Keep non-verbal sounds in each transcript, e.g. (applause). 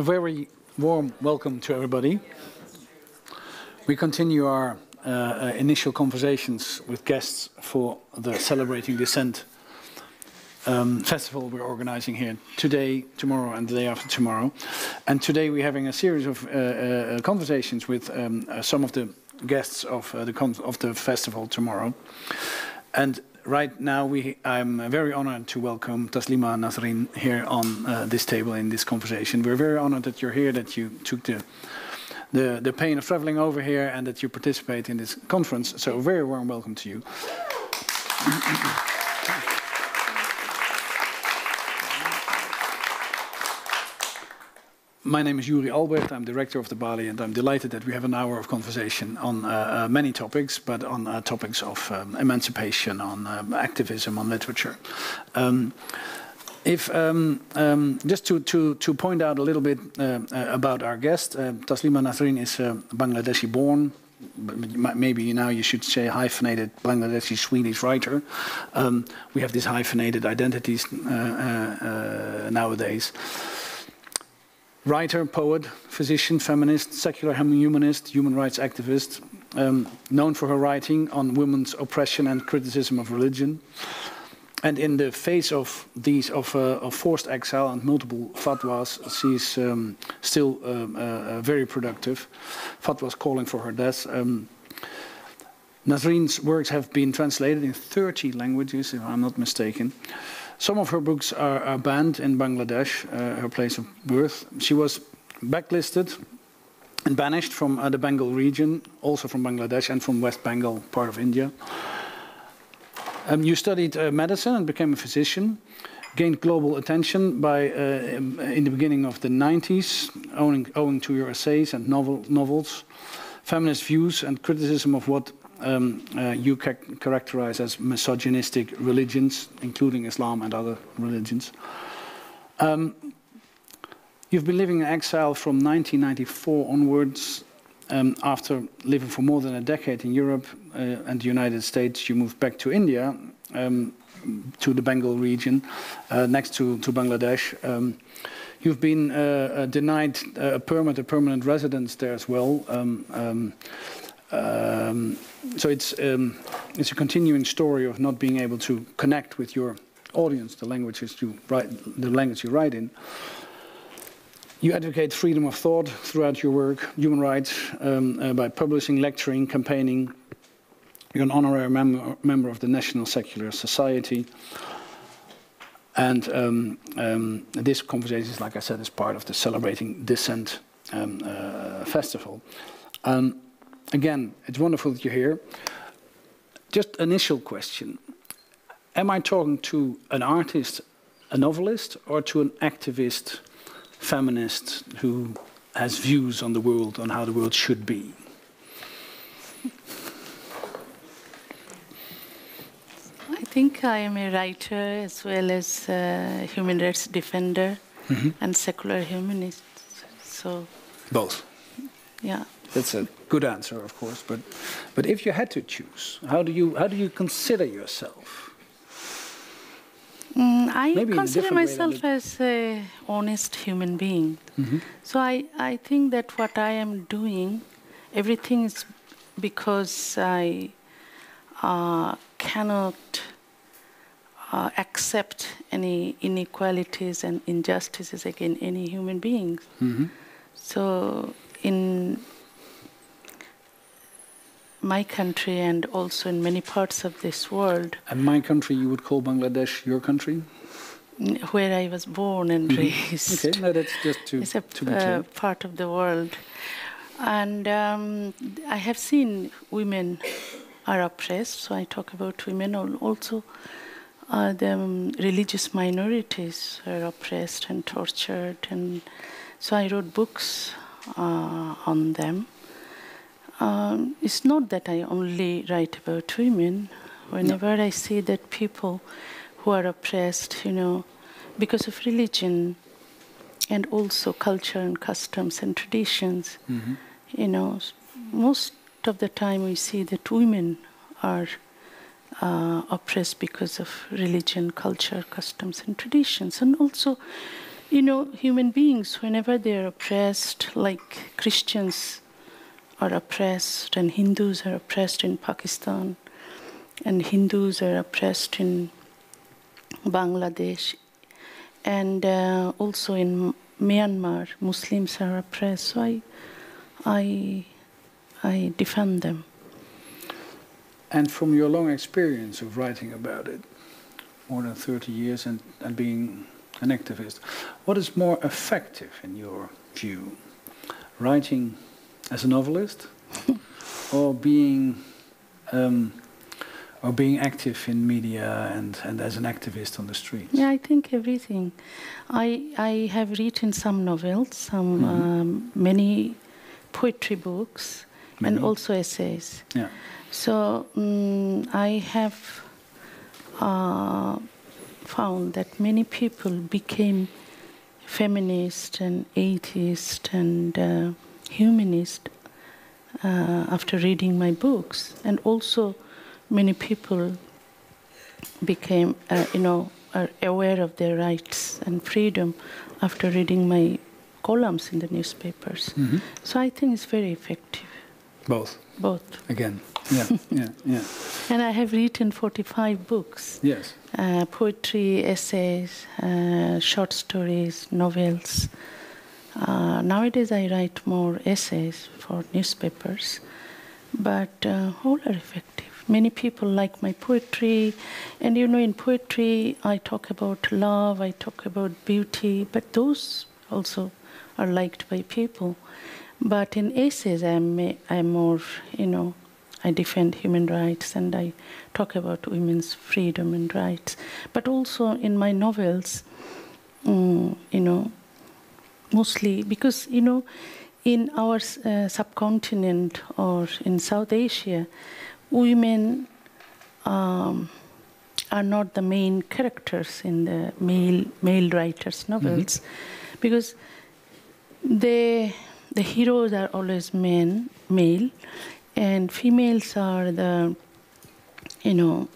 A very warm welcome to everybody. We continue our uh, uh, initial conversations with guests for the Celebrating Dissent um, festival we're organizing here today, tomorrow, and the day after tomorrow. And today we're having a series of uh, uh, conversations with um, uh, some of the guests of, uh, the of the festival tomorrow. And right now we, I'm very honored to welcome Taslima Nasrin here on uh, this table in this conversation. We're very honored that you're here, that you took the the, the pain of traveling over here and that you participate in this conference. So a very warm welcome to you. My name is Yoeri Albrecht. I'm director of the Balie, and I'm delighted that we have an hour of conversation on uh, uh, many topics, but on uh, topics of um, emancipation, on um, activism, on literature. Um, if um, um, just to, to, to point out a little bit uh, uh, about our guest, uh, Taslima Nasrin is Bangladeshi born. Maybe now you should say hyphenated Bangladeshi Swedish writer. Um, we have these hyphenated identities uh, uh, nowadays. Writer, poet, physician, feminist, secular humanist, human rights activist, um, known for her writing on women's oppression and criticism of religion and in the face of these of, uh, of, forced exile and multiple fatwas, she's um, still um, uh, very productive. Fatwas calling for her death. Um, Nasrin's works have been translated in 30 languages, if I'm not mistaken. Some of her books are, are banned in Bangladesh, uh, her place of birth. She was blacklisted and banished from uh, the Bengal region, also from Bangladesh and from West Bengal, part of India. Um, you studied uh, medicine and became a physician, gained global attention by uh, in the beginning of the 90s, owing, owing to your essays and novel, novels, feminist views and criticism of what um, uh, you ca characterize as misogynistic religions, including Islam and other religions. Um, you've been living in exile from 1994 onwards um, after living for more than a decade in Europe uh, and the United States, you moved back to India, um, to the Bengal region, uh, next to, to Bangladesh. Um, you've been uh, uh denied uh, a permit, a permanent residence there as well. Um, um, um, so it's, it's a continuing story of not being able to connect with your audience, the languages you write, the language you write in. You advocate freedom of thought throughout your work, human rights, um, uh, by publishing, lecturing, campaigning. You're an honorary mem member of the National Secular Society. And um, um, this conversation, is, like I said, is part of the Celebrating Dissent um, uh, Festival. Again, it's wonderful that you're here. Just initial question. Am I talking to an artist, a novelist, or to an activist feminist who has views on the world, on how the world should be. I think I am a writer as well as a human rights defender mm -hmm. and secular humanist. So both. Yeah. That's a good answer, of course. But but if you had to choose, how do you how do you consider yourself? Mm, I Maybe consider myself as a honest human being. Mm-hmm. So I, I think that what I am doing, everything is because I uh, cannot uh, accept any inequalities and injustices against any human beings. Mm-hmm. So in my country and also in many parts of this world. And my country, you would call Bangladesh your country? Where I was born and mm-hmm. raised. Okay, no, that's just to, it's a to be clear. Uh, part of the world. And um, I have seen women are oppressed, so I talk about women also. Uh, the um, religious minorities are oppressed and tortured, and so I wrote books uh, on them. Um, it's not that I only write about women. Whenever no. I see that people who are oppressed, you know, because of religion and also culture and customs and traditions, mm-hmm. you know, most of the time we see that women are uh, oppressed because of religion, culture, customs, and traditions. And also, You know, human beings, whenever they're oppressed, like Christians are oppressed, and Hindus are oppressed in Pakistan, and Hindus are oppressed in Bangladesh, and uh, also in Myanmar, Muslims are oppressed. So I, I, I defend them. And from your long experience of writing about it, more than 30 years, and, and being an activist, what is more effective in your view? Writing as a novelist or being um, or being active in media and, and as an activist on the streets? Yeah, I think everything. I I have written some novels, some Mhm. um, many poetry books, and Many. also essays. Yeah. So mm I have uh, found that many people became feminist and atheist and uh, humanist uh, after reading my books, and also many people became, uh, you know, aware of their rights and freedom after reading my columns in the newspapers. Mhm. So I think it's very effective, Both. both. Again. Yeah. yeah. Yeah. (laughs) And I have written 45 books Yes. uh, poetry, essays, uh, short stories, novels. Uh, nowadays, I write more essays for newspapers, but uh, all are effective. Many people like my poetry, and you know, in poetry, I talk about love, I talk about beauty, but those also are liked by people. But in essays, I'm, I'm more, you know, I defend human rights and I talk about women's freedom and rights. But also in my novels, mm, you know, mostly because, you know, in our uh, subcontinent or in South Asia, women um, are not the main characters in the male male writers' novels, because they the heroes are always men male, and females are the you know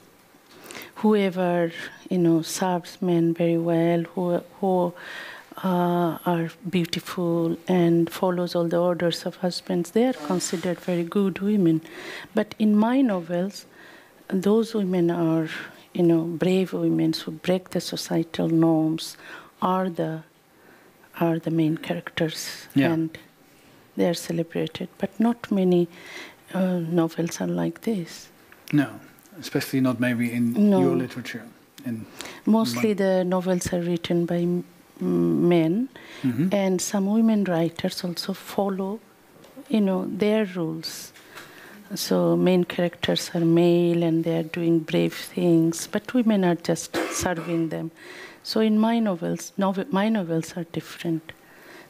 whoever you know serves men very well, who who uh, are beautiful and follows all the orders of husbands. They are considered very good women, but in my novels, those women are you know brave women who break the societal norms, are the are the main characters Yeah. and they are celebrated. But not many uh, novels are like this. No. Especially not maybe in No. your literature. In, Mostly the novels are written by men, Mhm. and some women writers also follow, you know, their rules. So main characters are male and they are doing brave things, but women are just serving them. So in my novels, nov- my novels are different.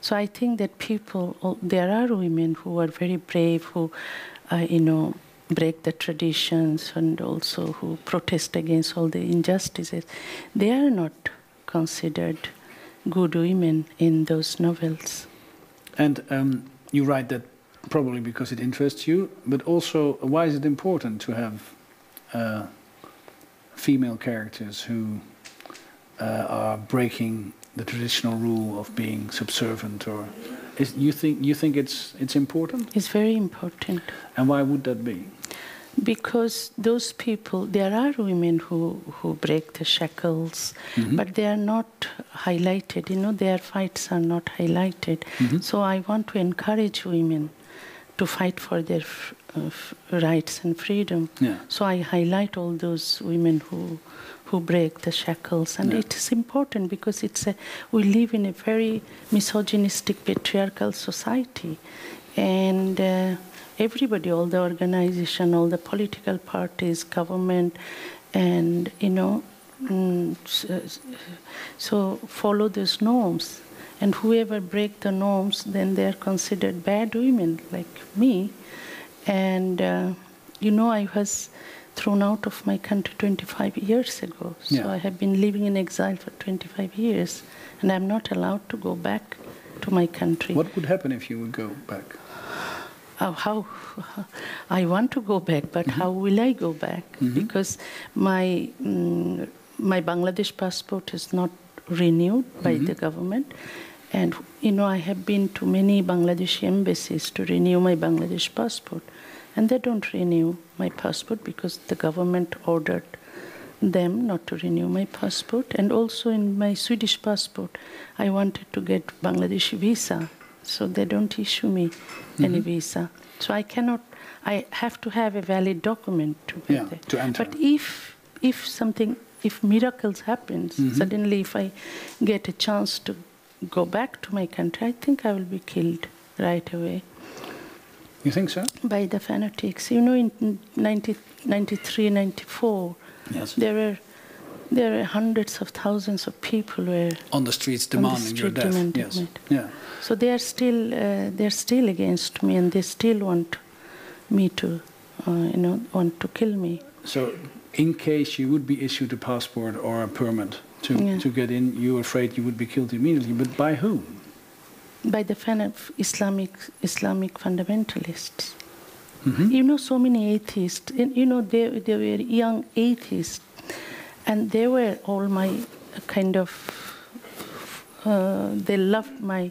So I think that people, oh, there are women who are very brave, who, uh, you know, break the traditions and also who protest against all the injustices. They are not considered good women in those novels. And um, you write that probably because it interests you, but also why is it important to have uh, female characters who uh, are breaking the traditional rule of being subservient, or is, you think you think it's it's important? It's very important And why would that be? Because those people, there are women who, who break the shackles, Mhm. but they are not highlighted. You know, their fights are not highlighted. Mhm. So I want to encourage women to fight for their f- uh, f- rights and freedom. Yeah. So I highlight all those women who who break the shackles, and Yeah. it is important because it's a we live in a very misogynistic, patriarchal society, and uh, everybody, all the organization, all the political parties, government, and you know, mm, s- so follow those norms. And whoever break the norms, then they are considered bad women, like me. And uh, you know, I was thrown out of my country 25 years ago. So Yeah. I have been living in exile for 25 years, and I'm not allowed to go back to my country. What would happen if you would go back? Uh, how (laughs) I want to go back, but how will I go back? Mhm. Because my mm, my Bangladesh passport is not renewed by the government. And, you know, I have been to many Bangladeshi embassies to renew my Bangladesh passport. And they don't renew my passport because the government ordered them not to renew my passport. And also in my Swedish passport, I wanted to get Bangladeshi visa. So they don't issue me any visa. So I cannot, I have to have a valid document to be Yeah, there. to enter. But if, if something, if miracles happens, Mm-hmm. suddenly if I get a chance to go back to my country, I think I will be killed right away You think so? by the fanatics. You know, in 90, 93, 94, Yes. there were there were hundreds of thousands of people were On the streets On the demanding your death. demanding yes. it. Yeah. so they are still uh, they're still against me and they still want me to uh, you know want to kill me So, in case you would be issued a passport or a permit to, Yeah. to get in, you're afraid you would be killed immediately. But by whom? by the fan of Islamic Islamic fundamentalists. Mhm. You know, so many atheists. And, you know, they they were young atheists, and they were all my kind of. Uh, they loved my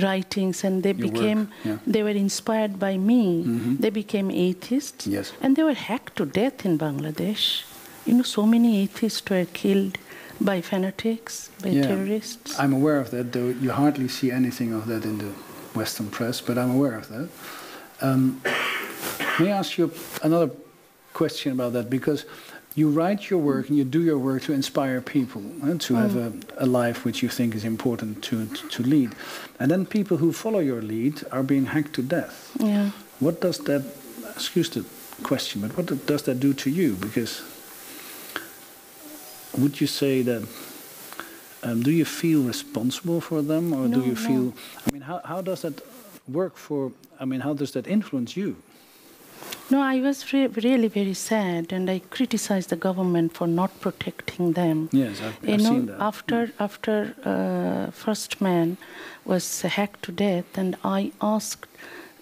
writings, and they Your became. yeah. They were inspired by me. Mhm. They became atheists, Yes. and they were hacked to death in Bangladesh. You know, so many atheists were killed by fanatics, by Yeah. terrorists. I'm aware of that, though you hardly see anything of that in the Western press, but I'm aware of that. Um, (coughs) may I ask you another question about that? Because you write your work and you do your work to inspire people eh, to have a, a life which you think is important to, to lead. And then people who follow your lead are being hacked to death. yeah. What does that, excuse the question, but what does that do to you? Because would you say that, um, do you feel responsible for them or do No, you no. feel, I mean, how, how does that work for, I mean, how does that influence you? No, I was re- really very sad, and I criticized the government for not protecting them. Yes, I've, you I've know, seen that. after after uh, first man was hacked to death, and I asked,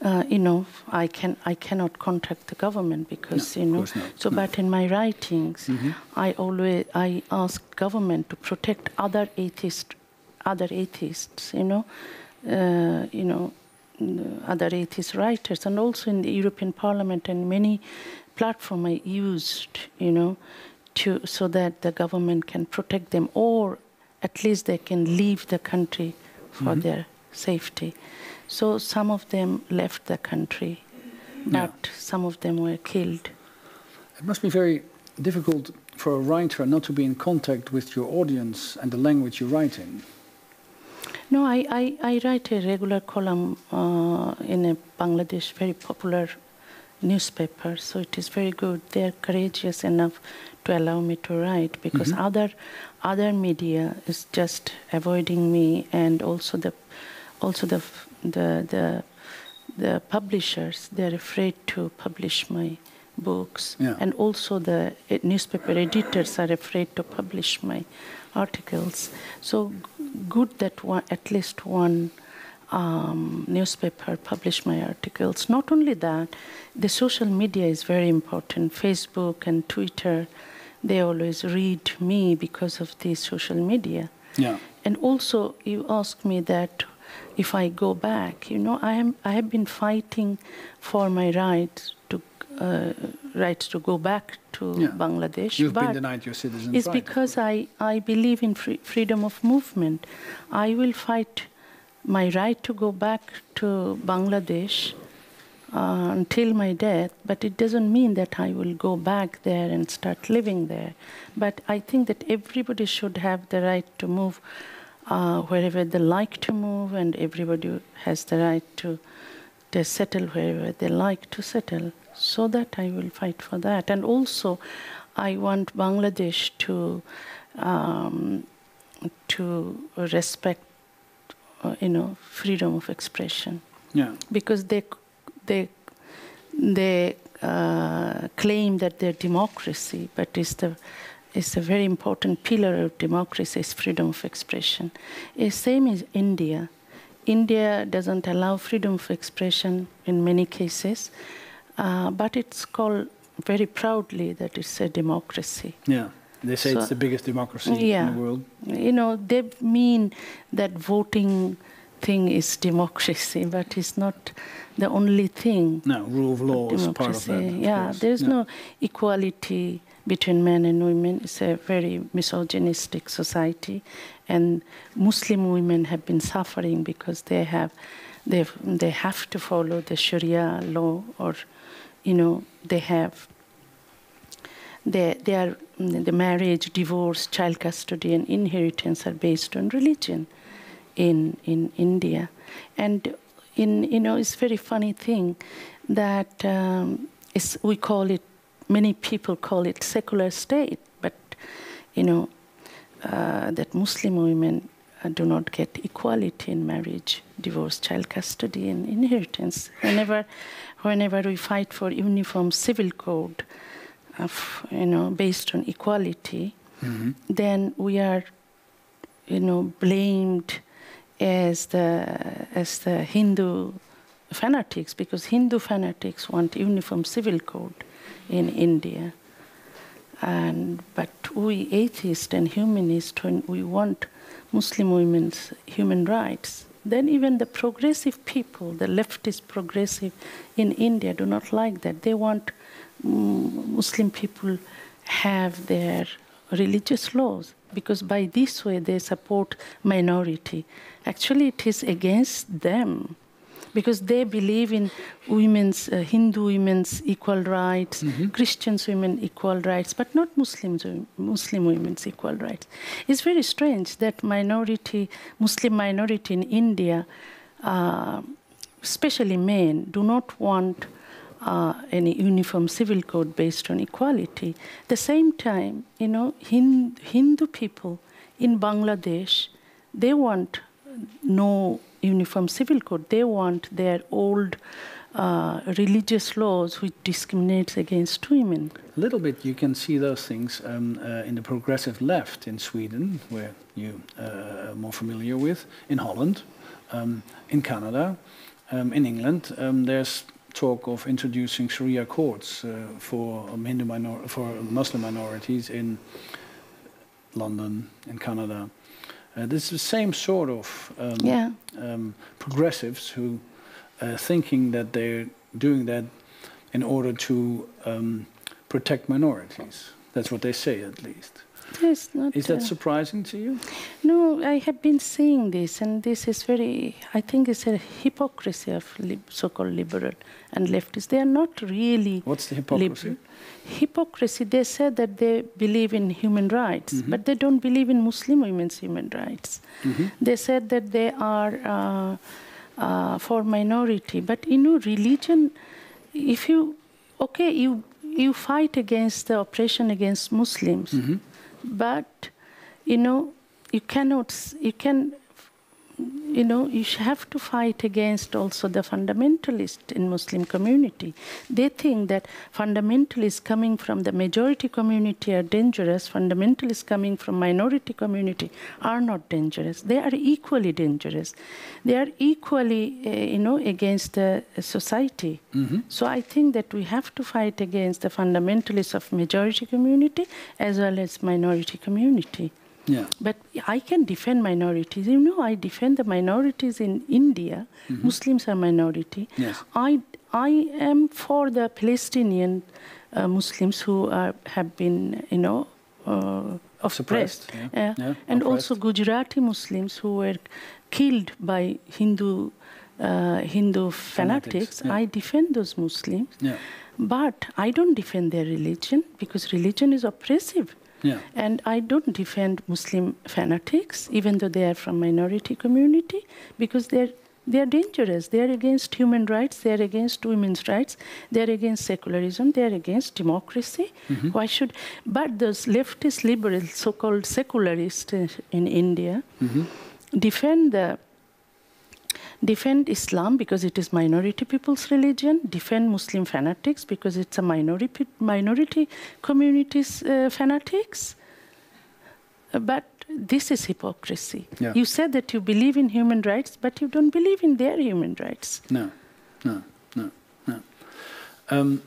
uh, you know, I can I cannot contact the government because No, you of know. course not, So, no. but in my writings, Mhm. I always I asked government to protect other atheist, other atheists, you know, uh, you know, other atheist writers, and also in the European Parliament and many platform I used, you know, to so that the government can protect them, or at least they can leave the country for Mhm. their safety. So some of them left the country, Yeah. but some of them were killed. It must be very difficult for a writer not to be in contact with your audience and the language you write in. No, I, I, I write a regular column uh, in a Bangladesh very popular newspaper, so it is very good. They are courageous enough to allow me to write because Mhm. other other media is just avoiding me, and also the also the the the, the publishers they are afraid to publish my books, Yeah. and also the uh, newspaper editors are afraid to publish my articles. So good that one, at least one um, newspaper published my articles. Not only that, the social media is very important. Facebook and Twitter, they always read me because of the social media. Yeah. And also, you asked me that if I go back, you know, I am I have been fighting for my right to uh, rights to go back to Yeah. Bangladesh. You've but been denied your citizenship. it's because I, I believe in free, freedom of movement. I will fight my right to go back to Bangladesh uh, until my death, but it doesn't mean that I will go back there and start living there. But I think that everybody should have the right to move uh, wherever they like to move, and everybody has the right to, to settle wherever they like to settle. So that I will fight for that. And also, I want Bangladesh to um, to respect, uh, you know, freedom of expression Yeah. because they they they uh, claim that they're democracy, but it's the it's a very important pillar of democracy is freedom of expression. It's same as India. India doesn't allow freedom of expression in many cases, uh, but it's called very proudly that it's a democracy. Yeah. They say So- it's the biggest democracy Yeah. in the world. You know, they mean that voting thing is democracy, (laughs) but it's not the only thing. No, rule of law is part of that. of yeah, course. there's no equality between men and women. It's a very misogynistic society, and Muslim women have been suffering because they have they they have to follow the Sharia law, or you know they have they are the marriage, divorce, child custody, and inheritance are based on religion in in India, and in you know it's a very funny thing that um, we call it many people call it secular state, but you know uh, that Muslim women uh, do not get equality in marriage, divorce, child custody, and inheritance. Whenever, whenever we fight for uniform civil code, of, you know, based on equality, Mhm. then we are, you know, blamed as the as the Hindu fanatics because Hindu fanatics want uniform civil code in India. And but we atheists and humanists, when we want Muslim women's human rights, then even the progressive people, the leftist progressive in India, do not like that. They want mm, Muslim people have their religious laws because by this way they support minority. Actually, it is against them because they believe in women's, uh, Hindu women's equal rights, Christians women equal rights, but not Muslims, Muslim women's equal rights. It's very strange that minority, Muslim minority in India, uh, especially men, do not want uh, any uniform civil code based on equality. At the same time, you know, Hin- Hindu people in Bangladesh, they want no uniform civil code. They want their old uh, religious laws which discriminates against women. A little bit you can see those things um, uh, in the progressive left in Sweden, where you uh, are more familiar with, in Holland, um, in Canada, um, in England. Um, there's talk of introducing Sharia courts uh, for um, Hindu minor- for Muslim minorities in London, in Canada. Uh, this is the same sort of um, Yeah. um, progressives who uh, thinking that they're doing that in order to um, protect minorities. That's what they say, at least. It's not, Is that uh, surprising to you? No, I have been seeing this, and this is very, I think it's a hypocrisy of lib- so called liberal and leftists. They are not really What's the hypocrisy? Hypocrisy, they said that they believe in human rights, Mm-hmm. but they don't believe in Muslim women's human rights. Mhm. They said that they are uh, uh, for minority, but you know, religion, if you, okay, you, you fight against the oppression against Muslims, Mhm. But you know you cannot you can you know you have to fight against also the fundamentalist in muslim community they think that fundamentalists coming from the majority community are dangerous fundamentalists coming from minority community are not dangerous they are equally dangerous they are equally uh, you know against the uh, society Mhm. so I think that we have to fight against the fundamentalists of majority community as well as minority community. Yeah. But I can defend minorities. You know, I defend the minorities in India. Muslims are minority. Yes. I, I am for the Palestinian uh, Muslims who are, have been, you know, uh, Suppressed, oppressed. yeah. Yeah. Yeah, And also. Gujarati Muslims who were killed by Hindu, uh, Hindu fanatics. yeah. I defend those Muslims. Yeah. But I don't defend their religion because religion is oppressive. Yeah. And I don't defend Muslim fanatics, even though they are from minority community, because they're they are dangerous. They are against human rights. They are against women's rights. They are against secularism. They are against democracy. Why should? But those leftist liberals, so-called secularists in India, Mhm. defend the defend Islam because it is minority people's religion, defend Muslim fanatics because it's a minority minority communities uh, fanatics. Uh, But this is hypocrisy. Yeah. You said that you believe in human rights, but you don't believe in their human rights. No, no, no, no. Um,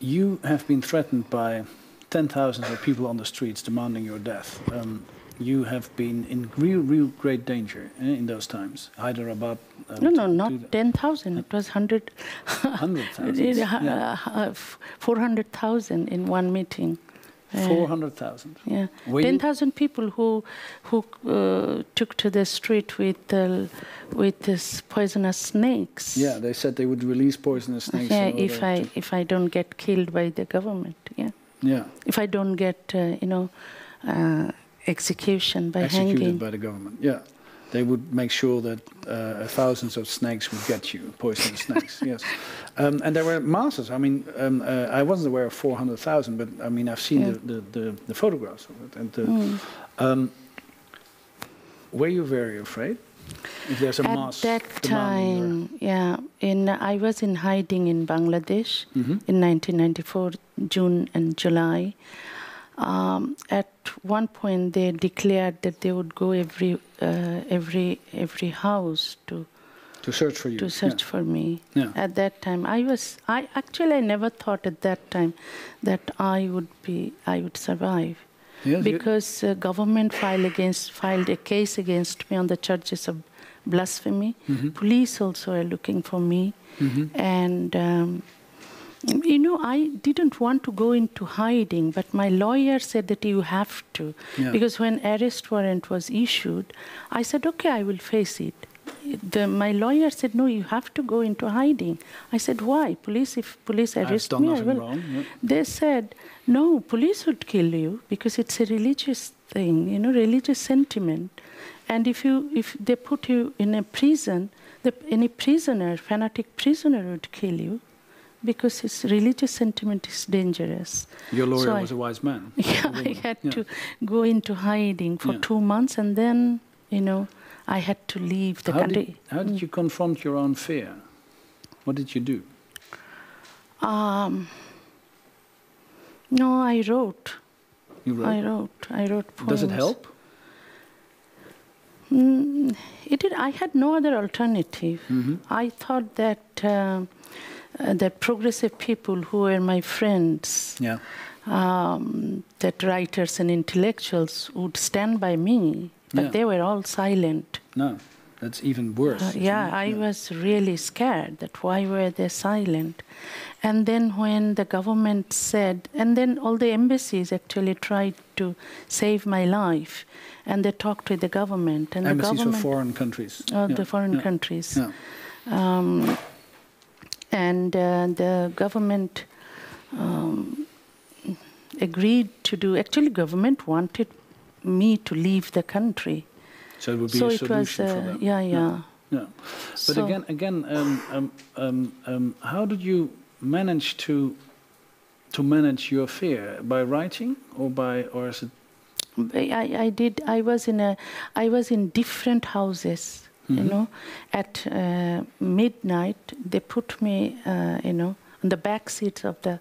you have been threatened by ten thousands of people on the streets demanding your death. Um, you have been in real, real great danger eh, in those times. Hyderabad. Um, No, no, not 10,000. It was 100, 100,000. (laughs) uh, yeah. uh, 400,000 in one meeting. Uh, 400,000. Yeah, Were 10,000 people who who uh, took to the street with uh, with this poisonous snakes. Yeah, they said they would release poisonous snakes. Yeah, if I to- if I don't get killed by the government. Yeah, yeah, if I don't get uh, you know uh, execution by executed hanging. by the government. Yeah, they would make sure that uh, thousands of snakes would get you, poisonous (laughs) snakes. Yes, um, and there were masses. I mean, um, uh, I wasn't aware of 400,000, but I mean, I've seen Yeah. the, the, the, the photographs of it. And the, Mm. um, were you very afraid? If there's a At mass that time, yeah, in I was in hiding in Bangladesh your- Mhm. in 1994, June and July. Um, at one point, they declared that they would go every uh, every every house to to search for you. to search for me. Yeah. At that time, I was I actually I never thought at that time that I would be I would survive Yes, because uh, government filed against filed a case against me on the charges of blasphemy. Mhm. Police also are looking for me, Mhm. and um, you know I didn't want to go into hiding, but my lawyer said that you have to Yeah. because when arrest warrant was issued, I said okay I will face it. The, my lawyer said no you have to go into hiding. I said why? Police if police arrest me I will. wrong. yeah. They said, no, police would kill you because it's a religious thing, you know, religious sentiment. And if you if they put you in a prison, the, any prisoner, fanatic prisoner would kill you because his religious sentiment is dangerous. Your lawyer So was a wise man. (laughs) Yeah, I had Yeah. to go into hiding for Yeah. two months and then, you know, I had to leave the how country. Did, how did you confront your own fear? What did you do? Um, no, I wrote. You wrote. I wrote. I wrote poems. Does it help? Mm, it did. I had no other alternative. hmm I thought that um uh, the progressive people who were my friends, Yeah. um, that writers and intellectuals would stand by me, but Yeah. they were all silent. No, that's even worse. Uh, yeah? I was really scared that why were they silent? And then when the government said, and then all the embassies actually tried to save my life, and they talked to the government, and the Embassies government, of foreign countries. uh, Yeah, the foreign countries, um, and uh, the government um, agreed to do. Actually, government wanted me to leave the country. So it would be so a it was, solution for uh, them. yeah, yeah. Yeah. But So- again, again, um, um, um, um, how did you manage to to manage your fear by writing or by or is it? I, I did. I was in a. I was in different houses. You Mhm. know, at uh, midnight they put me. Uh, you know, on the back seat of the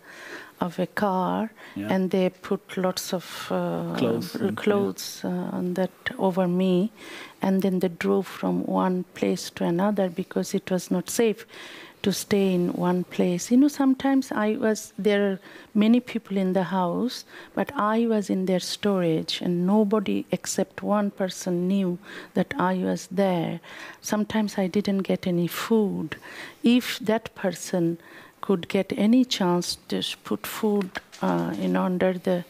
of a car, Yeah. and they put lots of uh, Clothes and- yeah. clothes uh, on that over me, and then they drove from one place to another because it was not safe to stay in one place. You know, sometimes I was there are many people in the house, but I was in their storage, and nobody except one person knew that I was there. Sometimes I didn't get any food. If that person could get any chance to put food uh, in under the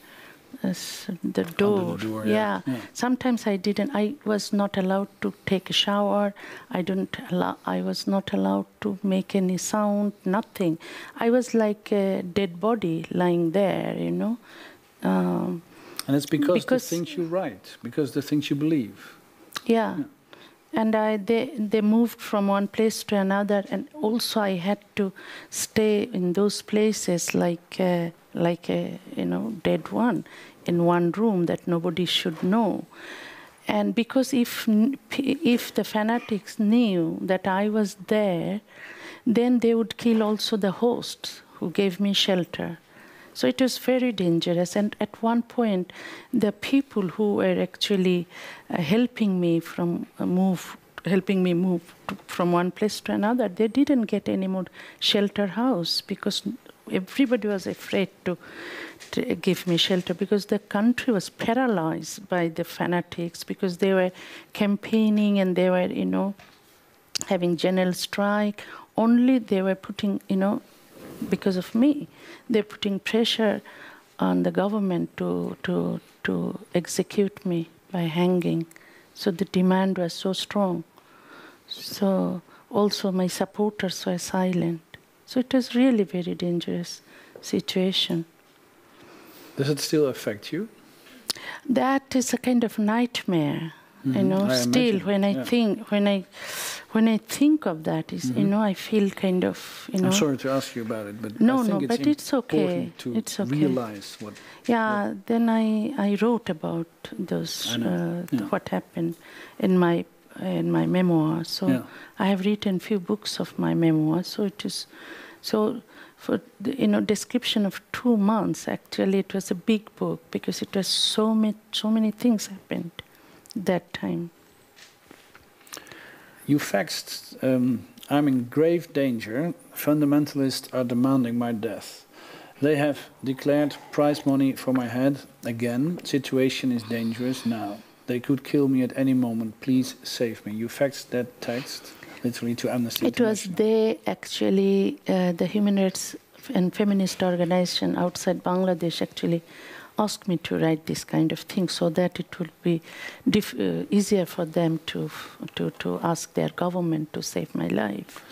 uh, s- the door, door, yeah, yeah. Sometimes I didn't. I was not allowed to take a shower. I didn't allow. I was not allowed to make any sound. Nothing. I was like a dead body lying there. You know. Um, And it's because, Because- the things you write, because the things you believe. yeah. Yeah. And I, they, they moved from one place to another, and also I had to stay in those places like, uh, like a you know dead one, in one room that nobody should know. And because if if the fanatics knew that I was there, then they would kill also the hosts who gave me shelter. So it was very dangerous. And at one point, the people who were actually uh, helping me from uh, move, helping me move to, from one place to another, they didn't get any more shelter house because everybody was afraid to, to give me shelter because the country was paralyzed by the fanatics because they were campaigning and they were, you know, having general strike. Only they were putting, you know, because of me, they're putting pressure on the government to, to, to execute me by hanging. So the demand was so strong. So also my supporters were silent. So it was really very dangerous situation. Does it still affect you? That is a kind of nightmare. Mm-hmm. You know, I still imagine. when I yeah. think when I when I think of that, is mm-hmm. you know, I feel kind of you know. I'm sorry to ask you about it, but no, no, it's but it's okay. To it's okay. realize what. Yeah, what then I I wrote about those uh, yeah. what happened in my in my memoir. So yeah. I have written few books of my memoir. So it is so for the, you know description of two months. Actually, it was a big book because it was so many so many things happened that time. You faxed, um, I'm in grave danger. Fundamentalists are demanding my death. They have declared prize money for my head again. Situation is dangerous now. They could kill me at any moment. Please save me. You faxed that text literally to Amnesty It was they actually, uh, the human rights and feminist organization outside Bangladesh actually asked me to write this kind of thing so that it would be uh, easier for them to, to, to ask their government to save my life.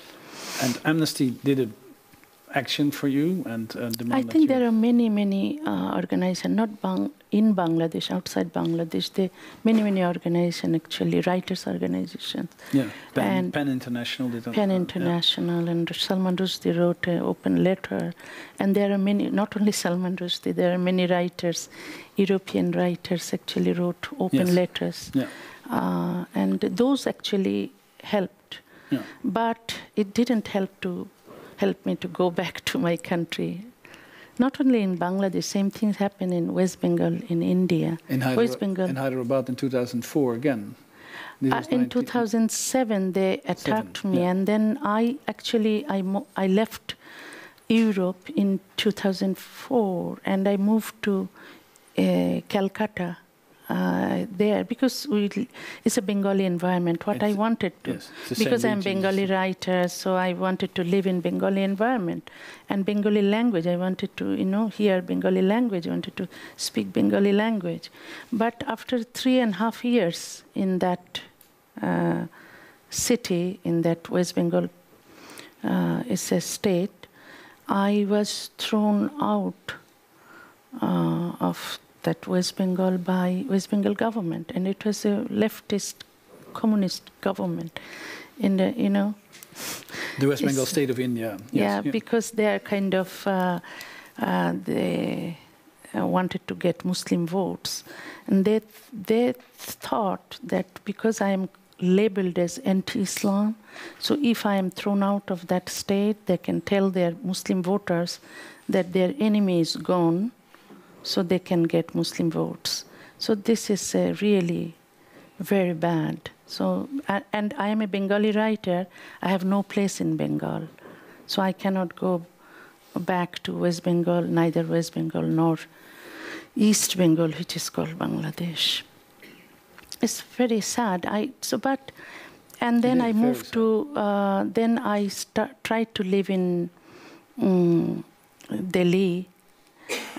And Amnesty did a action for you and uh, I think there are many, many uh, organizations, not bang in Bangladesh, outside Bangladesh. There many, many organizations actually, writers organizations. Yeah, PEN, and PEN International. Did PEN International, yeah. and Salman Rushdie wrote an open letter. And there are many, not only Salman Rushdie, there are many writers, European writers actually wrote open yes. letters. Yeah. Uh, and those actually helped. Yeah. But it didn't help to helped me to go back to my country. Not only in Bangladesh, same things happened in West Bengal, in India. In, Hyder- West Bengal. in Hyderabad in 2004 again. Uh, in 2007, they attacked Seven, me, yeah. and then I actually I, mo- I left Europe in 2004, and I moved to uh, Calcutta uh, there because we, it's a Bengali environment. What it's, I wanted to, yes, because I'm Bengali writer, so I wanted to live in Bengali environment and Bengali language. I wanted to, you know, hear Bengali language. I wanted to speak Bengali language. But after three and a half years in that uh, city, in that West Bengal, uh, it's a state, I was thrown out uh, of that West Bengal by West Bengal government, and it was a leftist communist government. In the you know, the West Bengal state of India. Yes, yeah, yeah, because they are kind of uh, uh, they uh, wanted to get Muslim votes, and they they thought that because I am labeled as anti-Islam, so if I am thrown out of that state, they can tell their Muslim voters that their enemy is gone so they can get Muslim votes. So this is uh, really very bad. So, and I am a Bengali writer. I have no place in Bengal, so I cannot go back to West Bengal, neither West Bengal nor East Bengal, which is called Bangladesh. It's very sad. I so but, and then I moved to. Uh, then I start, tried to live in um, Delhi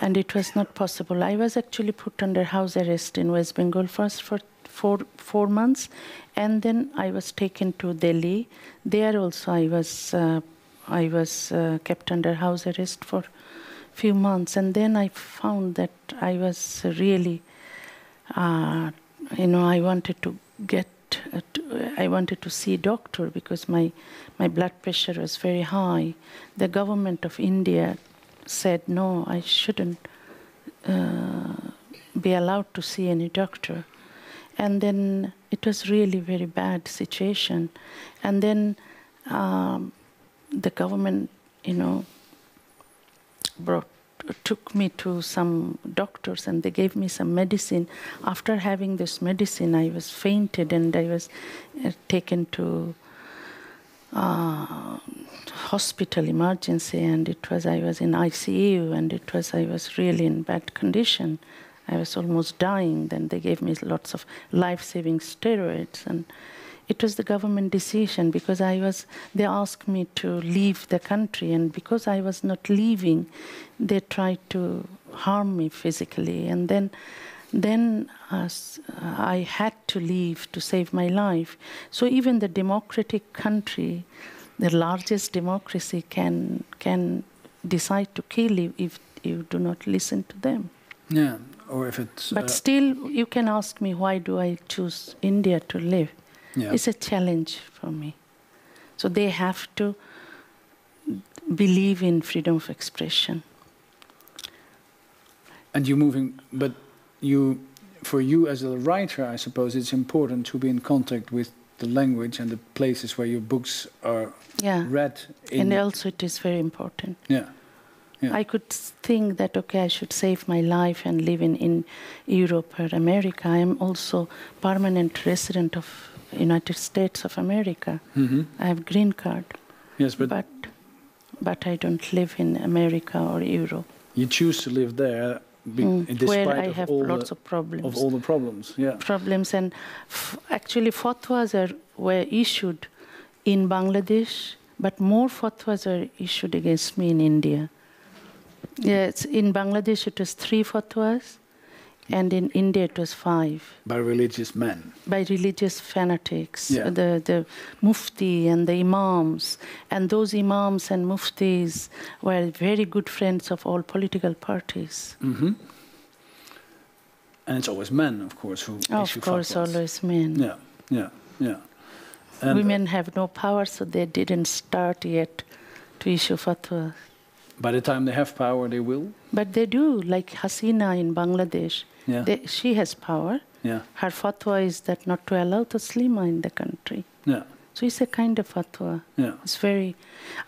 and it was not possible. I was actually put under house arrest in West Bengal first for four four months, and then I was taken to Delhi. There also I was uh, I was uh, kept under house arrest for few months, and then I found that I was really, uh, you know, I wanted to get. Uh, I wanted to see a doctor because my my blood pressure was very high. The government of India said, no, I shouldn't uh, be allowed to see any doctor. And then it was really very bad situation. And then um, the government, you know, brought took me to some doctors and they gave me some medicine. After having this medicine, I was fainted and I was uh, taken to uh, hospital emergency, and it was I was in ICU, and it was I was really in bad condition. I was almost dying. Then they gave me lots of life-saving steroids, and it was the government decision because I was. They asked me to leave the country, and because I was not leaving, they tried to harm me physically, and then. Then uh, I had to leave to save my life. So even the democratic country, the largest democracy, can can decide to kill you if you do not listen to them. Yeah, or if it's. But uh, still, you can ask me why do I choose India to live? yeah. It's a challenge for me. So they have to believe in freedom of expression. And you're moving, but you, for you as a writer, I suppose it's important to be in contact with the language and the places where your books are Yeah. read. In, and also, it is very important. yeah, Yeah. I could think that, okay, I should save my life and live in, in Europe or America. I am also permanent resident of United States of America. hmm I have green card, yes, but, but, but I don't live in America or Europe, you choose to live there, be, mm, where I have lots the, of problems. of all the problems. Yeah, problems and f- actually fatwas are, were issued in Bangladesh, but more fatwas are issued against me in India. Yes, in Bangladesh it was three fatwas, and in India it was five by religious men. by religious fanatics, Yeah. the, the mufti and the imams. And those imams and muftis were very good friends of all political parties. hmm And it's always men, of course, who issue. Of course, fatwas. always men. Yeah, yeah, yeah. And Women have no power, so they didn't start yet to issue fatwa. by the time they have power, they will. But they do, like Hasina in Bangladesh. Yeah, They, she has power. yeah, Her fatwa is that not to allow Taslima in the country. yeah, So it's a kind of fatwa. yeah. It's very.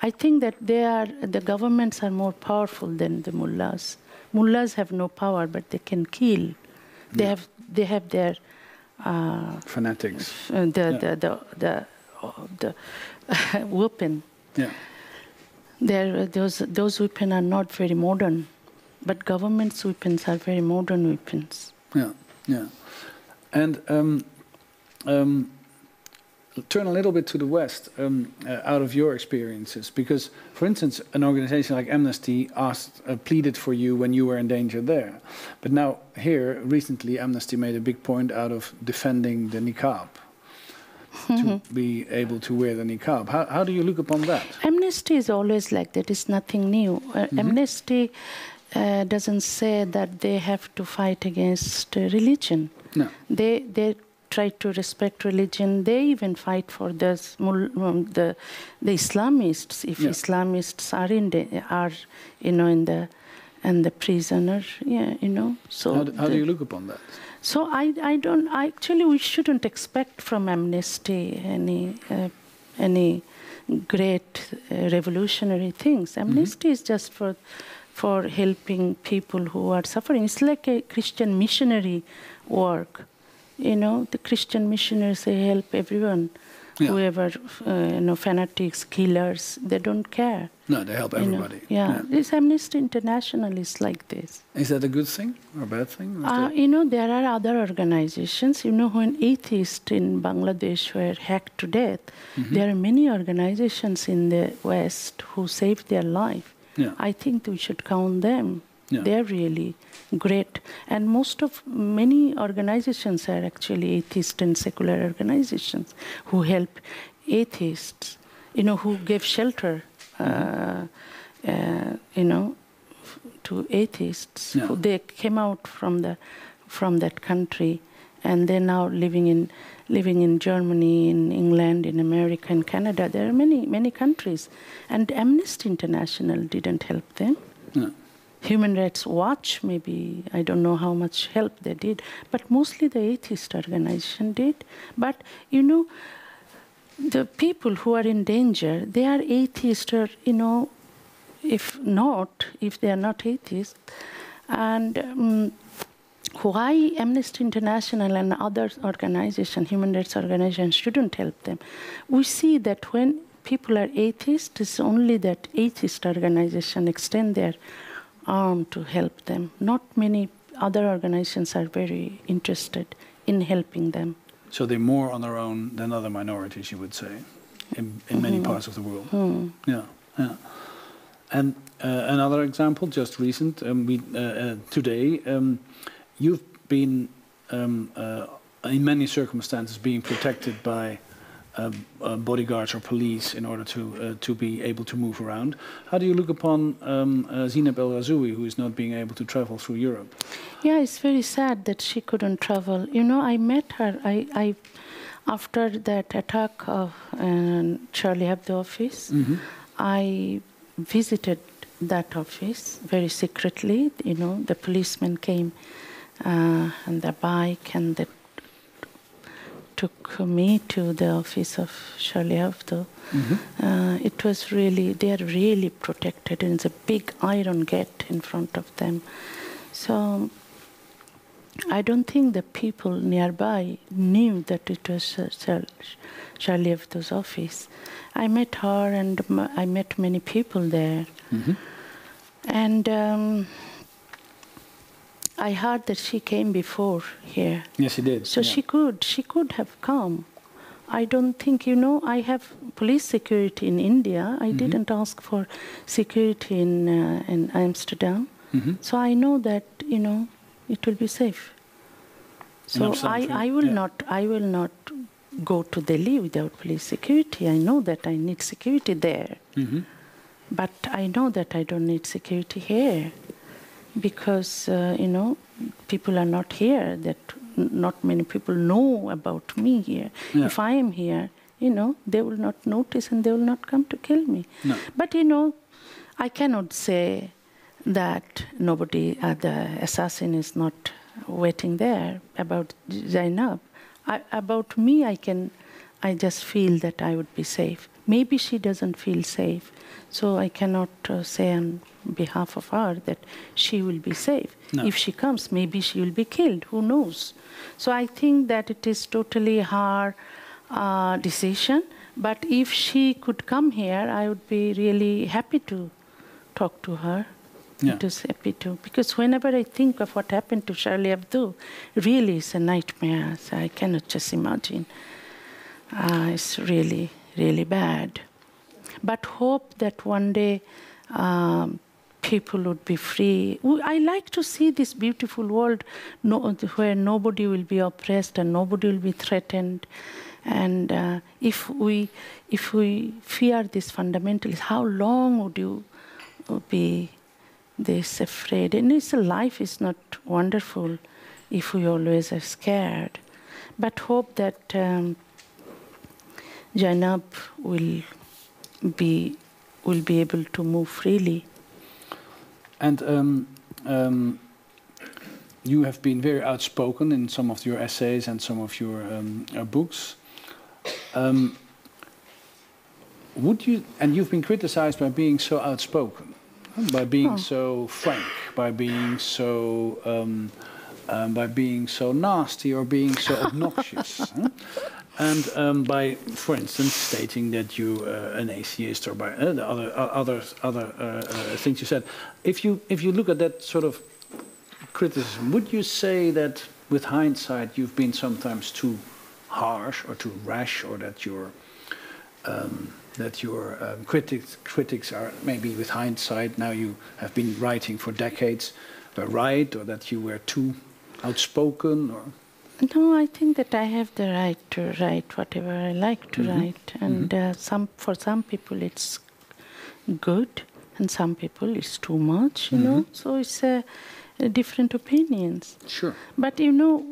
I think that they are the governments are more powerful than the mullahs. Mullahs have no power, but they can kill. They Yeah. have they have their uh, Fanatics. uh, the, Yeah. the the the uh, the (laughs) weapon. Yeah, There, those those weapons are not very modern, but government's weapons are very modern weapons. yeah, yeah. And um, um, turn a little bit to the West um, uh, out of your experiences, because, for instance, an organization like Amnesty asked, uh, pleaded for you when you were in danger there, but now here recently, Amnesty made a big point out of defending the niqab. (laughs) to be able to wear the niqab. How, how do you look upon that? Amnesty is always like that. It's nothing new. Uh, Amnesty uh, doesn't say that they have to fight against religion. No. They they try to respect religion. They even fight for the um, the the Islamists. If Yeah. Islamists are in the are you know in the and the prisoner, yeah, you know. So How do, how do you look upon that? so I, I don't. I, actually, we shouldn't expect from Amnesty any uh, any great uh, revolutionary things. Amnesty is just for for helping people who are suffering. It's like a Christian missionary work. You know, the Christian missionaries they help everyone, Yeah. whoever uh, you know, fanatics, killers. They don't care. No, they help you know. everybody. Yeah, this Amnesty International is like this. Is that a good thing or a bad thing? Uh, you know, there are other organizations. You know, when atheists in Bangladesh were hacked to death, Mm-hmm. there are many organizations in the West who saved their life. Yeah. I think we should count them. Yeah. They're really great. And most of many organizations are actually atheist and secular organizations who help atheists, you know, who give shelter, uh, uh, you know, f- to atheists. Yeah. Who they came out from the from that country, and they're now living in living in Germany, in England, in America, in Canada. There are many many countries, and Amnesty International didn't help them. No. Human Rights Watch, maybe, I don't know how much help they did, but mostly the atheist organization did. But, you know, the people who are in danger, they are atheists or, you know, if not, if they are not atheists. And um, why Amnesty International and other organizations, human rights organizations, shouldn't help them? We see that when people are atheists, it's only that atheist organization extend their arm to help them. Not many other organizations are very interested in helping them. So they're more on their own than other minorities, you would say, in, in many parts of the world. Hmm. Yeah, yeah. And uh, another example, just recent, um, we, uh, uh, today, um, you've been um, uh, in many circumstances being protected by uh, uh, bodyguards or police in order to uh, to be able to move around. How do you look upon um, uh, Zineb El Rhazoui, who is not being able to travel through Europe? Yeah, it's very sad that she couldn't travel. You know, I met her. I, I after that attack of uh, Charlie Hebdo office, I visited that office very secretly. You know, the policeman came uh, on the bike and they took me to the office of Charlie Hebdo. Uh, it was really, they are really protected, and it's a big iron gate in front of them. So I don't think the people nearby knew that it was uh, Charlie Hebdo's office. I met her and m- I met many people there. And um, I heard that she came before here. Yes, she did. So yeah. she could, she could have come. I don't think, you know, I have police security in India. I didn't ask for security in, uh, in Amsterdam. Mhm. So I know that, you know, it will be safe. So I, I will yeah. not, I will not go to Delhi without police security. I know that I need security there. Mhm. But I know that I don't need security here because, uh, you know, people are not here, that not many people know about me here. Yeah. If I am here, you know, they will not notice and they will not come to kill me. No. But, you know, I cannot say that nobody, uh, the assassin is not waiting there about Zineb. I, about me, I can, I just feel that I would be safe. Maybe she doesn't feel safe, so I cannot uh, say on behalf of her that she will be safe. No. If she comes, maybe she will be killed. Who knows? So I think that it is totally her uh, decision. But if she could come here, I would be really happy to talk to her. Yeah. It is happy to because whenever I think of what happened to Charlie Hebdo, really it's a nightmare. So I cannot just imagine. Uh, it's really, really bad. But hope that one day um, people would be free. I like to see this beautiful world no, where nobody will be oppressed and nobody will be threatened. And uh, if we if we fear these fundamentalists, how long would you uh, be this afraid? And it's life is not wonderful if we always are scared. But hope that um, Zineb will be will be able to move freely. And um, um, you have been very outspoken in some of your essays and some of your um, uh, books. Um, would you? And you've been criticized by being so outspoken, by being Oh. so frank, by being so. Um, um, by being so nasty or being so obnoxious, (laughs) huh? And um, by, for instance, stating that you uh, an atheist or by uh, the other uh, other other uh, uh, things you said. If you if you look at that sort of criticism, would you say that with hindsight you've been sometimes too harsh or too rash, or that your um, that your um, critics critics are maybe with hindsight now you have been writing for decades were right, or that you were too outspoken, or No, I think that I have the right to write whatever I like to Mhm. write, and uh, some for some people it's good, and some people it's too much. You know, so it's uh, different opinions. sure, But you know,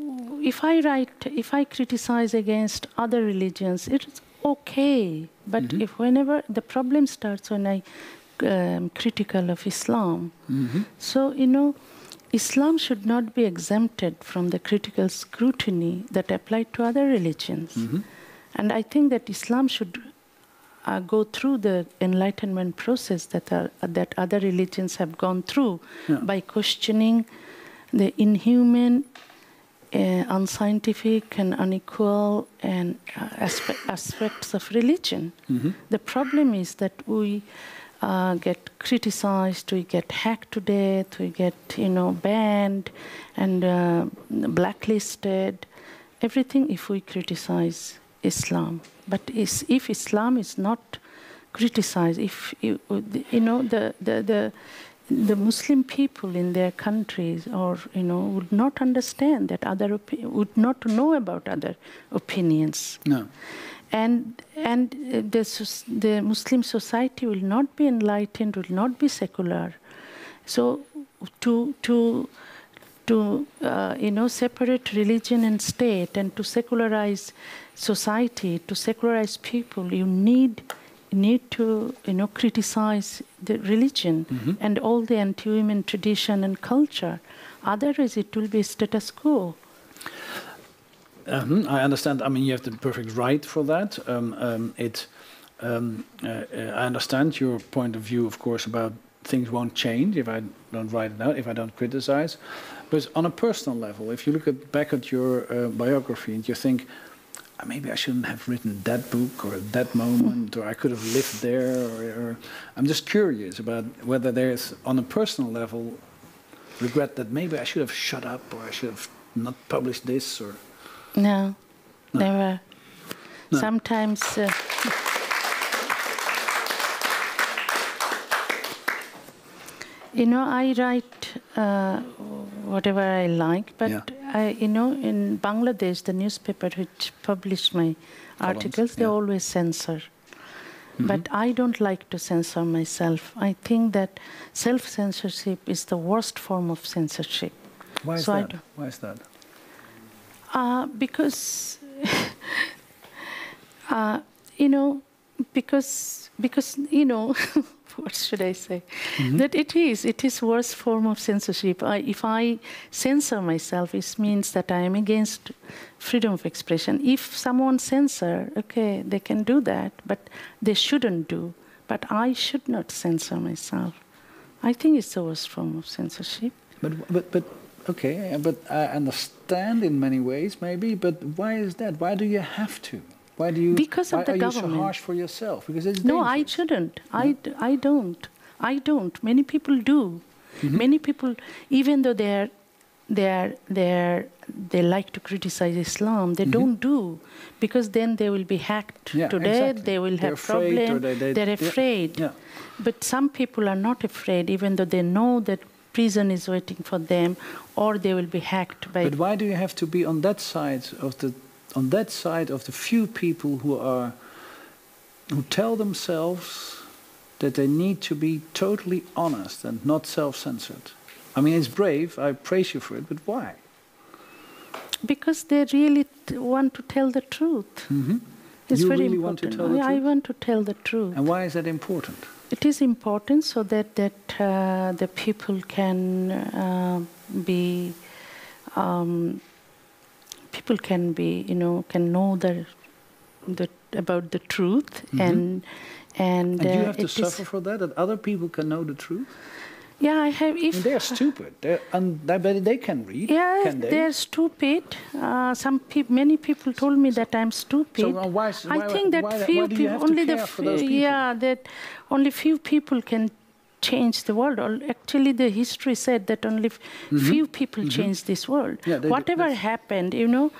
if I write, if I criticize against other religions, it's okay. But Mhm. if whenever the problem starts when I um, critical of Islam, hmm so you know, Islam should not be exempted from the critical scrutiny that applied to other religions. hmm And I think that Islam should uh, go through the enlightenment process that are, that other religions have gone through Yeah. by questioning the inhuman uh, unscientific and unequal and uh, aspe- aspects of religion. The problem is that we uh, get criticized, we get hacked to death, we get you know banned and uh, blacklisted. Everything if we criticize Islam, but is, if Islam is not criticized, if you, you know the the the the Muslim people in their countries, or you know, would not understand that other would not know about other opinions, No. And and the the Muslim society will not be enlightened, will not be secular. So to to to uh, you know separate religion and state and to secularize society, to secularize people, you need need to you know criticize the religion and all the anti-women tradition and culture. Otherwise, it will be status quo. Um, I understand. I mean, you have the perfect right for that. Um, um, it, um, uh, uh, I understand your point of view, of course, about things won't change if I don't write it out, if I don't criticize. But on a personal level, if you look at, back at your uh, biography and you think, "Ah, maybe I shouldn't have written that book or that moment, or I could have lived there, or, or I'm just curious about whether there's, on a personal level, regret that maybe I should have shut up or I should have not published this or. No, never. Sometimes. Uh, (laughs) You know, I write uh, whatever I like, but Yeah. I, you know, in Bangladesh, the newspaper which published my articles, they yeah. Mm-hmm. always censor. But I don't like to censor myself. I think that self censorship is the worst form of censorship. Why is So that? Why is that? Uh, because, (laughs) uh, you know, because, because, you know, (laughs) what should I say? That it is, it is worst form of censorship. I, if I censor myself, it means that I am against freedom of expression. If someone censor, okay, they can do that, but they shouldn't do. But I should not censor myself. I think it's the worst form of censorship. But but but okay. But I understand in many ways, maybe. But why is that? Why do you have to? Why do you? Because of the are you so harsh for yourself? Because it's No, I shouldn't. I, d- I don't. I don't. Many people do. Mm-hmm. Many people, even though they're, they're, they're, they like to criticize Islam, they don't do because then they will be hacked. Yeah, to death. exactly. They will They're have afraid problems. they- they- they're yeah, afraid. yeah. But some people are not afraid, even though they know that prison is waiting for them, or they will be hacked by. But why do you have to be on that side of the on that side of the few people who are who tell themselves that they need to be totally honest and not self-censored? I mean, it's brave. I praise you for it. But why? because they really t- want to tell the truth. hmm It's You very really want important. to tell the I, I want to tell the truth. And why is that important? It is important so that that uh, the people can uh, be um, people can be you know can know the the about the truth and and, Mm-hmm. And you uh, have to suffer for that, that other people can know the truth? Yeah I have if they're stupid. They're, and they, can read, yeah can they? they're stupid uh, some peop many people told me that I'm stupid So uh, why, is- I why, think that why, few why people, only the care few- people? yeah, that only few people can change the world. Actually, the history said that only f- few people change this world. Mm-hmm. Yeah, they Whatever happened, you know,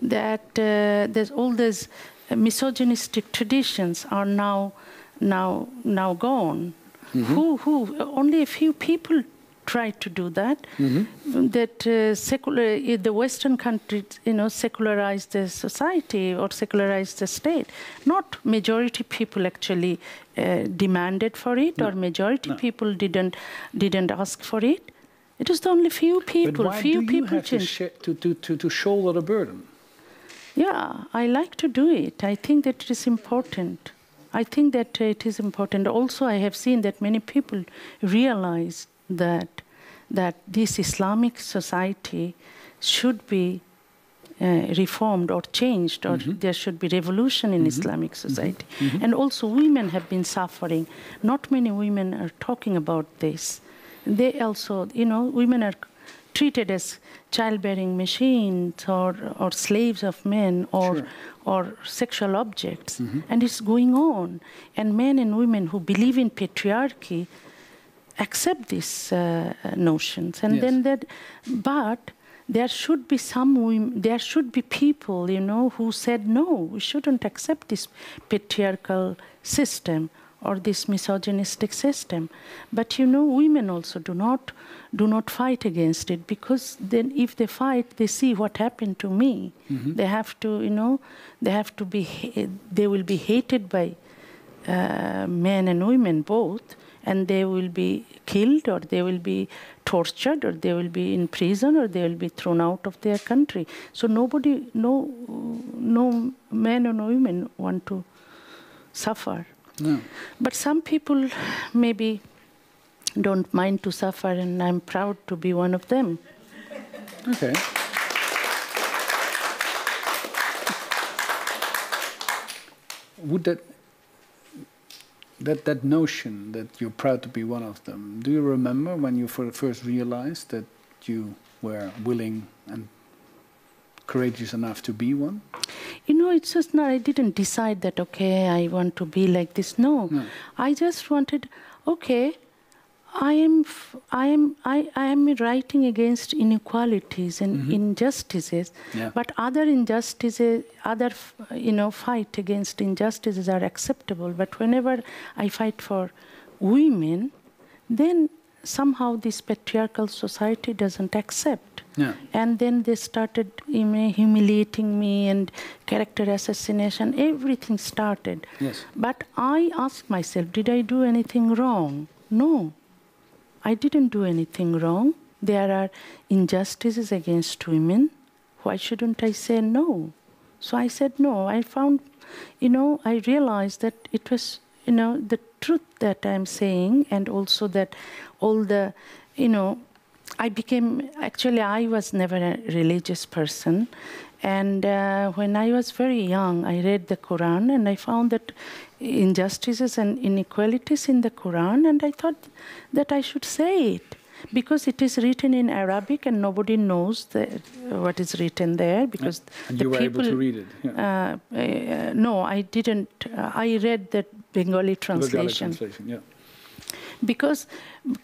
that uh, there's all these misogynistic traditions are now, now, now gone. Mm-hmm. Who, who? Only a few people tried to do that. Mm-hmm. That uh, secular, uh, the Western countries, you know, secularized the society or secularized the state. Not majority people actually uh, demanded for it, or majority No. people didn't didn't ask for it. It was only few But people. why few do you people have to, to, to, to, to shoulder the burden? Yeah, I like to do it. I think that it is important. I think that uh, it is important. Also, I have seen that many people realize that that this Islamic society should be uh, reformed or changed, or mm-hmm. there should be revolution in mm-hmm. Islamic mm-hmm. society. And also, women have been suffering. Not many women are talking about this. They also, you know, women are treated as childbearing machines or, or slaves of men or, Sure. Or sexual objects. And it's going on. And men and women who believe in patriarchy accept these uh, notions. And Yes. then that, but there should be some women, there should be people, you know, who said, no, we shouldn't accept this patriarchal system or this misogynistic system. But you know, women also do not do not fight against it because then if they fight, they see what happened to me. They have to, you know, they have to be, they will be hated by uh, men and women both, and they will be killed or they will be tortured or they will be in prison or they will be thrown out of their country. So nobody, no, no men or no women want to suffer. No. But some people maybe don't mind to suffer, and I'm proud to be one of them. Okay. Would that that that notion that you're proud to be one of them? Do you remember when you fir- first realized that you were willing and courageous enough to be one? You know, it's just not, I didn't decide that, okay, I want to be like this. No. No. I just wanted, okay, I am, f- I am, I, I am writing against inequalities and mm-hmm. injustices, Yeah. but other injustices, other, f- you know, fight against injustices are acceptable. But whenever I fight for women, then somehow this patriarchal society doesn't accept. Yeah. And then they started humiliating me and character assassination. Everything started. Yes. But I asked myself, did I do anything wrong? No. I didn't do anything wrong. There are injustices against women. Why shouldn't I say no? So I said no. I found, you know, I realized that it was, you know, the truth that I'm saying, and also that all the, you know, I became actually I was never a religious person, and uh, when I was very young, I read the Quran and I found that injustices and inequalities in the Quran, and I thought that I should say it because it is written in Arabic and nobody knows the, what is written there because And the you were people. able to read it. Yeah. Uh, uh, no, I didn't. Uh, I read the Bengali Bengali translation translation. Yeah. because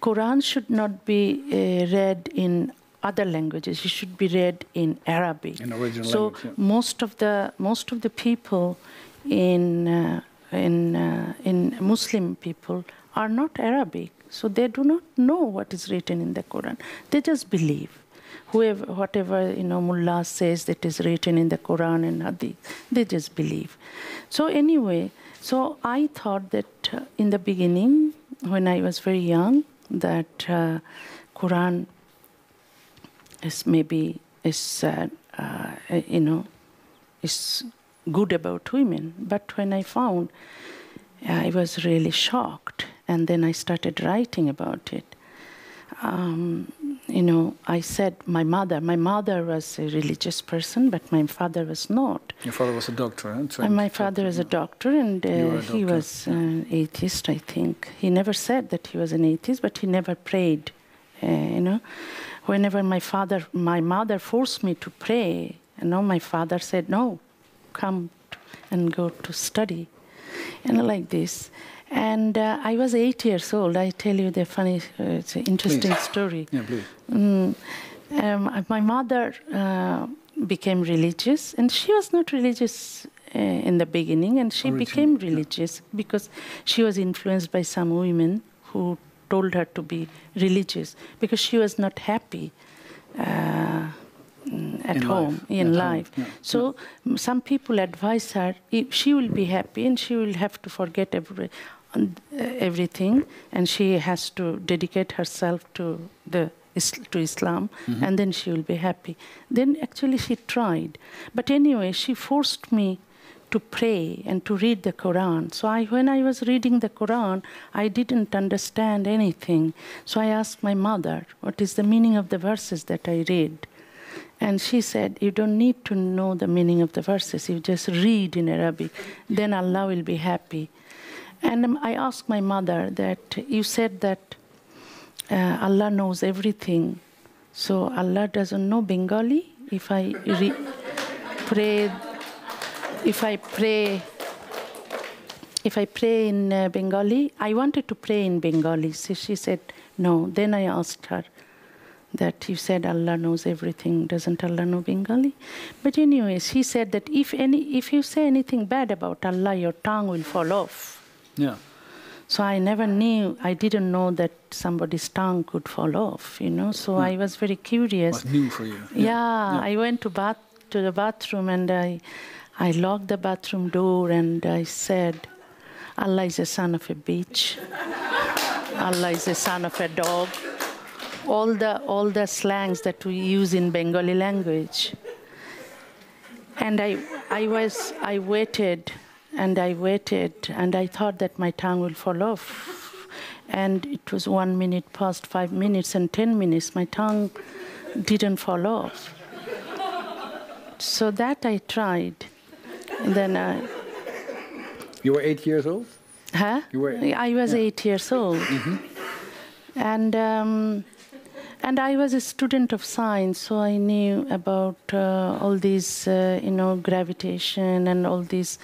Quran should not be uh, read in other languages. It should be read in Arabic. In original so language, yeah. most of the most of the people in uh, in uh, in Muslim people are not Arabic, so they do not know what is written in the Quran. They just believe. Whoever, whatever you know, mullah says that is written in the Quran and Hadith, they just believe. So anyway, so I thought that uh, in the beginning, when I was very young, that uh, Quran is maybe is uh, uh, you know is good about women. But when I found, I was really shocked, and then I started writing about it. Um, you know, I said my mother. My mother was a religious person, but my father was not. Your father was a doctor, huh? And my doctor, father is a doctor, and uh, a he was an atheist, I think. He never said that he was an atheist, but he never prayed. Uh, you know, whenever my father, my mother forced me to pray, you know, my father said, "No, come and go to study," and like this. And uh, I was eight years old. I tell you the funny, uh, it's an interesting Please. story. Yeah, please. Mm, um, my mother uh, became religious, and she was not religious uh, in the beginning, and she Originally, became yeah. religious because she was influenced by some women who told her to be religious because she was not happy. Uh, mm, at In home life, in at home, life yeah, so m- some people advise her if she will be happy and she will have to forget every, Uh, everything and she has to dedicate herself to the to Islam mm-hmm. and then she will be happy then actually she tried but anyway she forced me to pray and to read the Quran. So I, when I was reading the Quran, I didn't understand anything. So I asked my mother, "What is the meaning of the verses that I read?" And she said, "You don't need to know the meaning of the verses. You just read in Arabic, then Allah will be happy." And I asked my mother that you said that uh, Allah knows everything. So Allah doesn't know Bengali. If I pray, if I pray, if I pray in uh, Bengali, I wanted to pray in Bengali. So she said no. Then I asked her that you said Allah knows everything. Doesn't Allah know Bengali? But anyways, she said that if any, if you say anything bad about Allah, your tongue will fall off. Yeah. So I never knew, I didn't know that somebody's tongue could fall off, you know. So I was very curious. Was new for you. Yeah, I went to bath to the bathroom and I, I locked the bathroom door and I said, Allah is a son of a bitch. Allah is a son of a dog. All the all the slangs that we use in Bengali language. And I I was I waited and I waited and I thought that my tongue will fall off. And it was one minute past five minutes and ten minutes. My tongue didn't fall off. So that I tried. And then I, You were eight years old? huh? You were- I was eight years old. And, um, and I was a student of science, so I knew about uh, all these, uh, you know, gravitation and all these,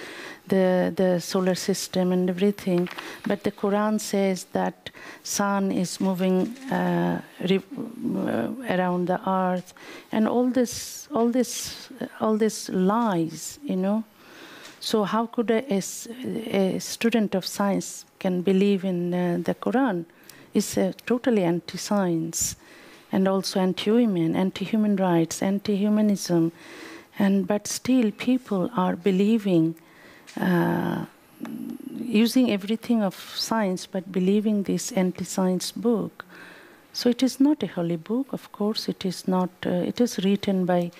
the, the solar system and everything. But the Quran says that sun is moving uh, uh, around the earth, and all this, all this, all this lies, you know. So how could a student of science can believe in uh, the Quran? It's uh, totally anti-science, and also anti-women, anti-human rights, anti-humanism, and but still people are believing, uh, using everything of science, but believing this anti-science book. So it is not a holy book, of course. It is not. Uh, it is written by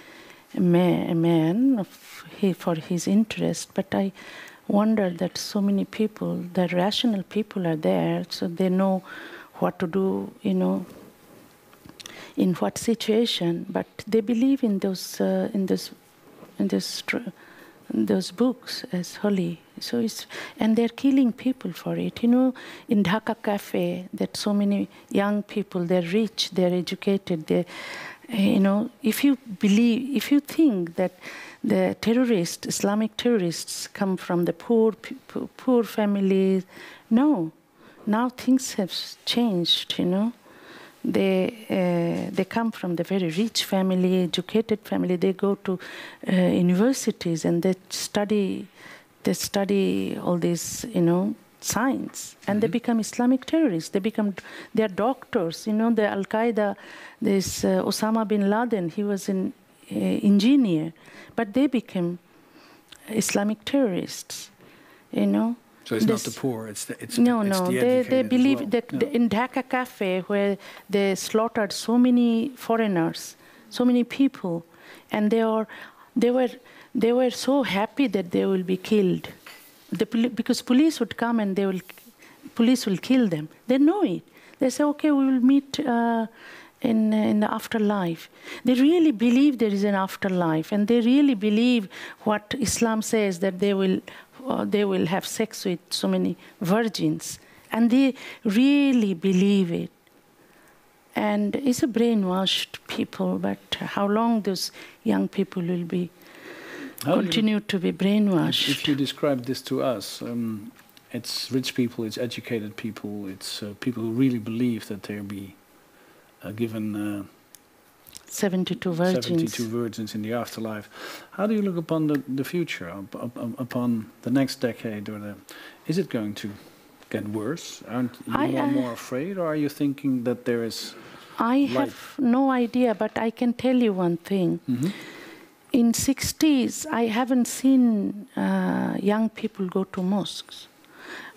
a man, a man of he, for his interest. But I wonder that so many people, the rational people, are there, so they know what to do. You know, in what situation, but they believe in those uh, in this in this tr- those books as holy. So it's and they're killing people for it. You know, in Dhaka Cafe, that so many young people, they're rich, they're educated, they, you know, if you believe, if you think that the terrorists, Islamic terrorists, come from the poor, poor families, no. Now things have changed. You know they uh, they come from the very rich family, educated family. They go to uh, universities and they study they study all these you know science and they become Islamic terrorists. They become they are doctors. You know the Al Qaeda. This uh, Osama bin Laden. He was an uh, engineer, but they became Islamic terrorists. You know. So it's This- not the poor, it's the, it's no, it's no. the They, they believe well. that the- in Dhaka Cafe, where they slaughtered so many foreigners, so many people, and they are, they were, they were so happy that they will be killed, the, because police would come and they will, police will kill them. They know it. They say, okay, we will meet. Uh, in, in the afterlife. They really believe there is an afterlife, and they really believe what Islam says that they will, uh, they will have sex with so many virgins, and they really believe it. And it's a brainwashed people, but how long those young people will be How do you- continue to be brainwashed? If you describe this to us, um, it's rich people, it's educated people, it's uh, people who really believe that there will be uh, given uh, 72 virgins. 72 virgins in the afterlife. How do you look upon the, the future, up, up, up- upon the next decade? Or the, is it going to get worse? Aren't you I, more, uh, more afraid, or are you thinking that there is. I light? have no idea, but I can tell you one thing. Mhm. In 60s, I haven't seen uh, young people go to mosques.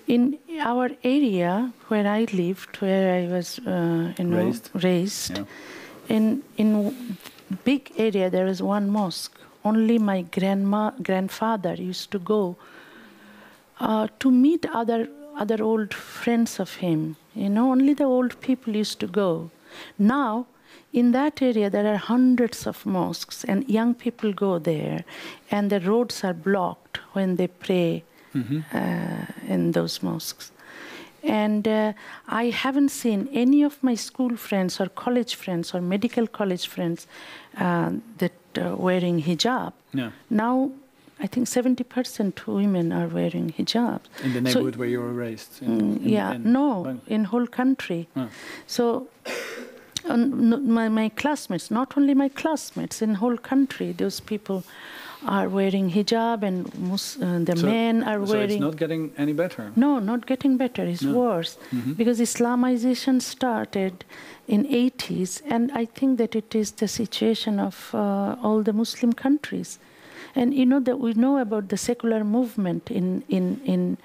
In our area where I lived, where I was, uh, you know, Raised? raised Yeah. in in big area there is one mosque. Only my grandma grandfather used to go uh, to meet other other old friends of him. You know, only the old people used to go. Now, in that area, there are hundreds of mosques, and young people go there, and the roads are blocked when they pray uh, in those mosques. And uh, I haven't seen any of my school friends or college friends or medical college friends uh, that uh, wearing hijab. Yeah. Now, I think 70% women are wearing hijabs. In the So- neighborhood where you were raised? In, Mm, in- yeah, in no, Bang- in whole country. Ah. So, no- my, my classmates, not only my classmates, in whole country, those people are wearing hijab, and mus- uh, the So- men are so wearing. it's not getting any better. No, not getting better. It's No. worse because Islamization started in 80s, and I think that it is the situation of uh, all the Muslim countries. And you know that we know about the secular movement in in in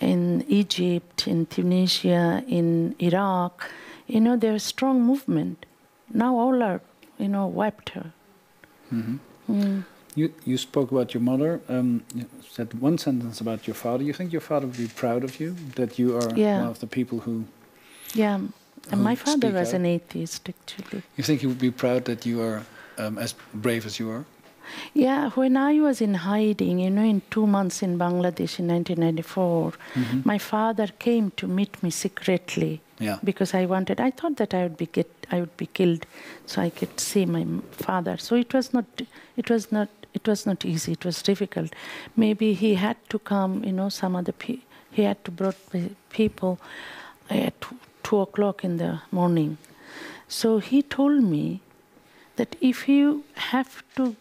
in Egypt, in Tunisia, in Iraq. You know, they're a strong movement. Now all are, you know, wiped out. Mm. You, you spoke about your mother. Um, you said one sentence about your father. You think your father would be proud of you that you are Yeah. one of the people who. Yeah, and my father was out? an atheist, actually. You think he would be proud that you are um, as brave as you are? Yeah, when I was in hiding, you know, in two months in Bangladesh in 1994, my father came to meet me secretly Yeah. because I wanted. I thought that I would be get, I would be killed, so I could see my father. So it was not, it was not, it was not easy. It was difficult. Maybe he had to come, you know, some other. Pe- he had to brought people at two- two o'clock in the morning. So he told me that if you have to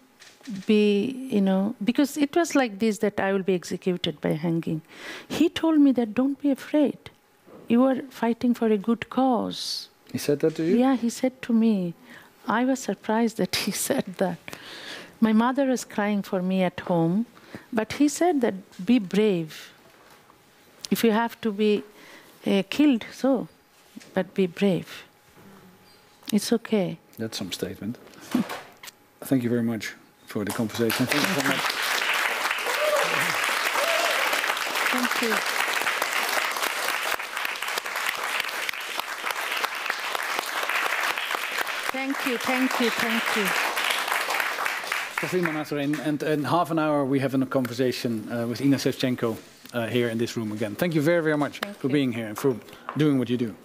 be, you know, because it was like this that I will be executed by hanging. He told me that don't be afraid. You are fighting for a good cause. He said that to you? Yeah, he said to me. I was surprised that he (laughs) said that. My mother is crying for me at home, but he said that be brave. If you have to be uh, killed, so, but be brave. It's okay. That's some statement. (laughs) Thank you very much for the conversation. Thank you so much. Thank you. Thank you, thank you, thank you. Taslima Nasrin. And in half an hour, we have a conversation uh, with Inna Shevchenko uh, here in this room again. Thank you very, very much Thank for you. being here and for doing what you do.